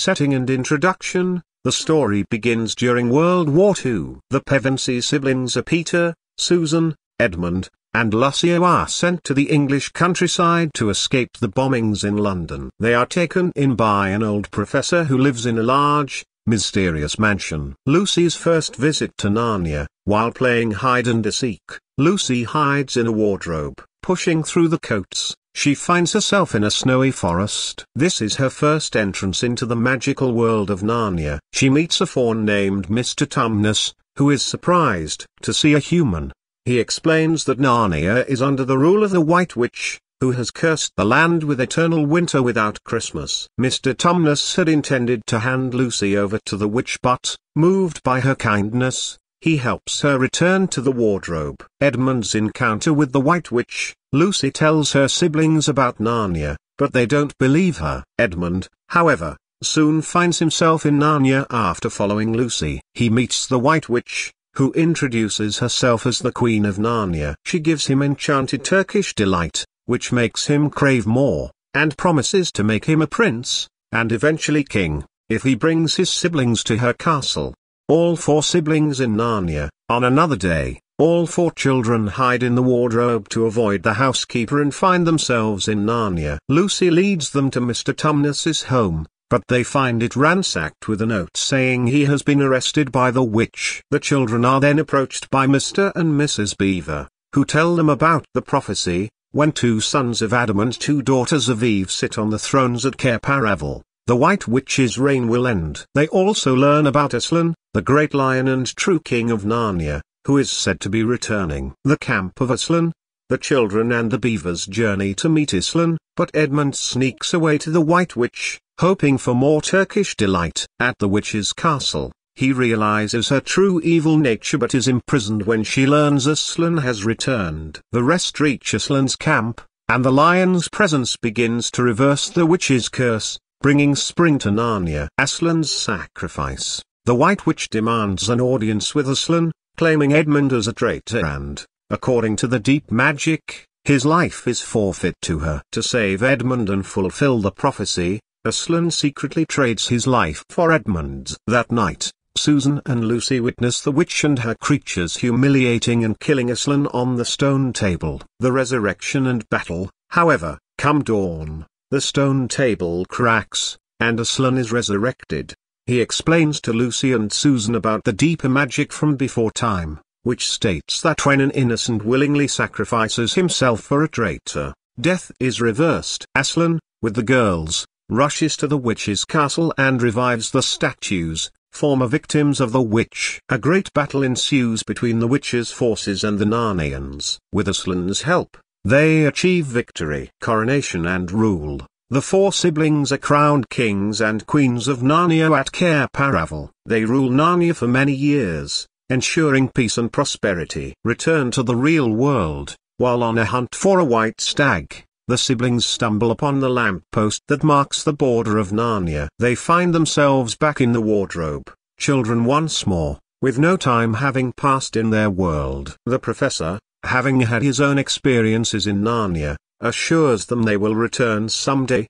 Setting and introduction The story begins during World War II. The Pevensie siblings are Peter, Susan, Edmund, and Lucy are sent to the English countryside to escape the bombings in London. They are taken in by an old professor who lives in a large, mysterious mansion. Lucy's first visit to Narnia, while playing hide and seek, Lucy hides in a wardrobe. Pushing through the coats, she finds herself in a snowy forest. This is her first entrance into the magical world of Narnia. She meets a faun named Mr. Tumnus, who is surprised to see a human. He explains that Narnia is under the rule of the White Witch, who has cursed the land with eternal winter without Christmas. Mr. Tumnus had intended to hand Lucy over to the witch but, moved by her kindness, he helps her return to the wardrobe. Edmund's encounter with the White Witch, Lucy tells her siblings about Narnia, but they don't believe her. Edmund, however, soon finds himself in Narnia after following Lucy. He meets the White Witch, who introduces herself as the Queen of Narnia. She gives him enchanted Turkish delight, which makes him crave more, and promises to make him a prince, and eventually king, if he brings his siblings to her castle. All four siblings in Narnia, on another day, all four children hide in the wardrobe to avoid the housekeeper and find themselves in Narnia. Lucy leads them to Mr. Tumnus's home, but they find it ransacked with a note saying he has been arrested by the witch. The children are then approached by Mr. and Mrs. Beaver, who tell them about the prophecy, when two sons of Adam and two daughters of Eve sit on the thrones at Cair Paravel, the White Witch's reign will end. They also learn about Aslan, the great lion and true king of Narnia, who is said to be returning. The camp of Aslan, the children and the beavers journey to meet Aslan, but Edmund sneaks away to the White Witch, hoping for more Turkish delight. At the witch's castle, he realizes her true evil nature but is imprisoned when she learns Aslan has returned. The rest reach Aslan's camp, and the lion's presence begins to reverse the witch's curse, bringing spring to Narnia. Aslan's sacrifice. The White Witch demands an audience with Aslan, claiming Edmund as a traitor and, according to the deep magic, his life is forfeit to her. To save Edmund and fulfill the prophecy, Aslan secretly trades his life for Edmund's. That night, Susan and Lucy witness the witch and her creatures humiliating and killing Aslan on the stone table. The resurrection and battle, however, come dawn, the stone table cracks, and Aslan is resurrected. He explains to Lucy and Susan about the deeper magic from before time, which states that when an innocent willingly sacrifices himself for a traitor, death is reversed. Aslan, with the girls, rushes to the witch's castle and revives the statues, former victims of the witch. A great battle ensues between the witch's forces and the Narnians. With Aslan's help, they achieve victory. Coronation and rule. The four siblings are crowned kings and queens of Narnia at Cair Paravel. They rule Narnia for many years, ensuring peace and prosperity. Return to the real world, while on a hunt for a white stag. The siblings stumble upon the lamppost that marks the border of Narnia. They find themselves back in the wardrobe, children once more, with no time having passed in their world. The professor, having had his own experiences in Narnia, assures them they will return someday,